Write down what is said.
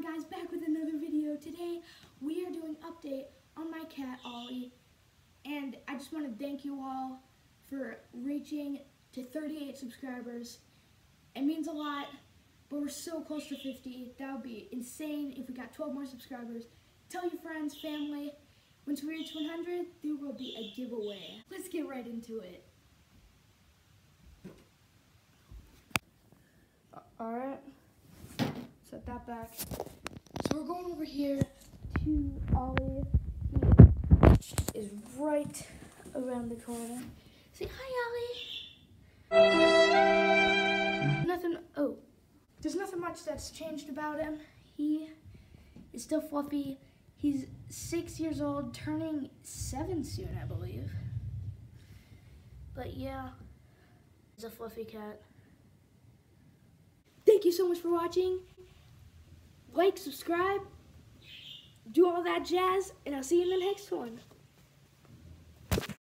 on guys, back with another video. Today we are doing update on my cat Ollie and I just want to thank you all for reaching to 38 subscribers. It means a lot, but we're so close to 50. That would be insane if we got 12 more subscribers. Tell your friends, family. Once we reach 100, there will be a giveaway. Let's get right into it. That back. So we're going over here to Ollie. He is right around the corner. Say hi, Ollie. Nothing, oh, there's nothing much that's changed about him. He is still fluffy. He's six years old, turning seven soon, I believe. But yeah, he's a fluffy cat. Thank you so much for watching like, subscribe, do all that jazz, and I'll see you in the next one.